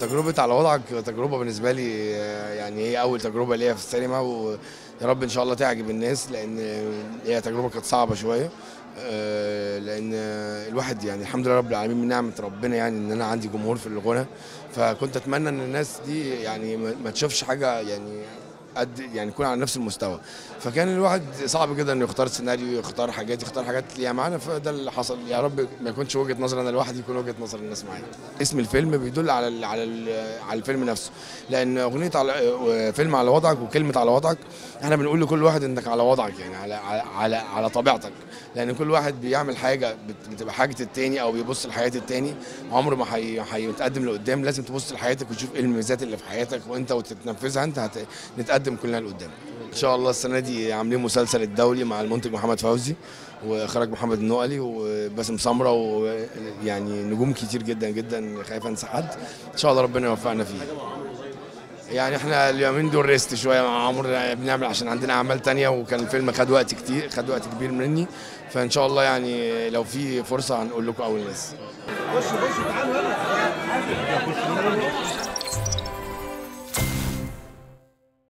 تجربة على وضعك تجربة بالنسبة لي آه، يعني هي أول تجربة ليا في السينما ويا رب إن شاء الله تعجب الناس لأن هي تجربة كانت صعبة شوية آه، لأن الواحد يعني الحمد لله رب العالمين من نعمة ربنا يعني إن أنا عندي جمهور في الغنى. فكنت أتمنى إن الناس دي يعني ما تشوفش حاجة يعني قد يعني يكون على نفس المستوى. فكان الواحد صعب جدا إنه يختار سيناريو يختار حاجات يختار حاجات ليها معنى فده اللي حصل. يا رب ما يكونش وجهة نظر أنا لوحدي يكون وجهة نظر الناس معايا. اسم الفيلم بيدل على ال على ال على الفيلم نفسه. لأن أغنية على فيلم على وضعك وكلمة على وضعك إحنا بنقول لكل واحد إنك على وضعك يعني على على على, على طبيعتك. لأن كل واحد بيعمل حاجة بت- بتبقى حاجة التاني أو بيبص لحياة التاني عمره ما هي- هيتقدم لقدام. لازم تبص لحياتك وتشوف إيه الميزات اللي في حياتك وأنت وتتنفذها أنت هنتقدم كلنا لقدام. إن شاء الله السنة دي عاملين مسلسل الدولي مع المنتج محمد فوزي وإخراج محمد النقلي وباسم سمرة ويعني نجوم كتير جدا جدا خايف انسى حد إن شاء الله ربنا يوفقنا فيه. يعني إحنا اليومين دول ريست شوية مع عمرو بنعمل عشان عندنا أعمال تانية وكان الفيلم خد وقت كتير خد وقت كبير مني. فإن شاء الله يعني لو في فرصة هنقول لكم أول ناس.